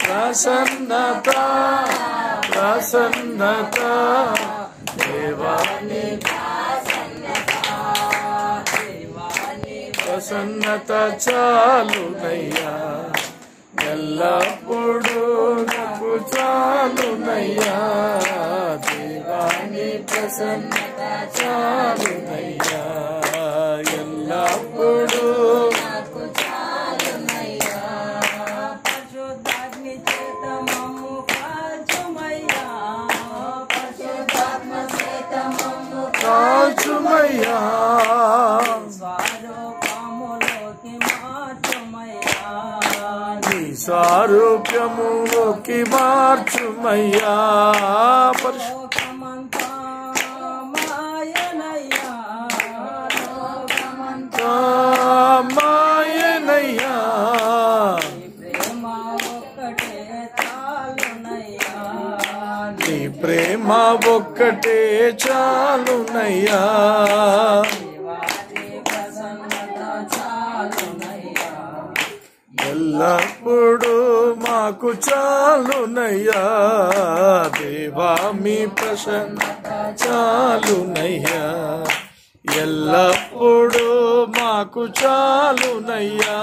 ప్రసన్నత ప్రసన్నత దేవాని ప్రసన్నత చాలునయ్యా ఎల్లప్పుడూ నాకు చాలునయ్యా దేవాని ప్రసన్నత చాలునయ్యా కాల్చుమయ్యా స్వరూపములోకి మార్చుమయ్యా నీ సారూప్యములోకి మార్చుమయ్యా పరిశు లోకమంతా మాయనయ్యా లోకమంతా మాయనయ్యా ప్రేమ ఒక్కటే చాలునయ్యా నీ ప్రేమ ఒక్కటే చాలునయ్యా. దేవాది ఎల్లప్పుడూ మాకు చాలునయ్యా. దేవా మీ ప్రసన్నత చాలునయ్యా. ఎల్లప్పుడూ మాకు చాలునయ్యా.